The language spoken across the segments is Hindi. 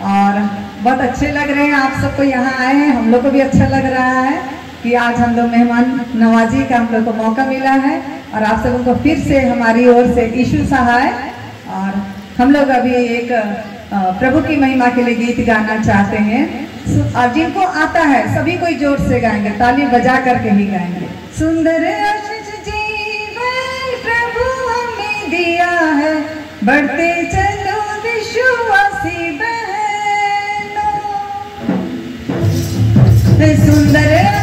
बहुत अच्छे लग रहे हैं। आप सबको यहाँ आए हैं। हम लोग को भी अच्छा लग रहा है कि आज हम लोग मेहमान नवाजी का हम लोग को मौका मिला है और आप सबको फिर से हमारी ओर से ईशु सहाय। और हम लोग अभी एक प्रभु की महिमा के लिए गीत गाना चाहते हैं। और जिनको आता है, सभी कोई ज़ोर से गाएँगे, ताली बजा करके ही गाएँगे। सुंदर प्रभु हमें दिया है, बढ़ते सुंदर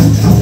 सुंदर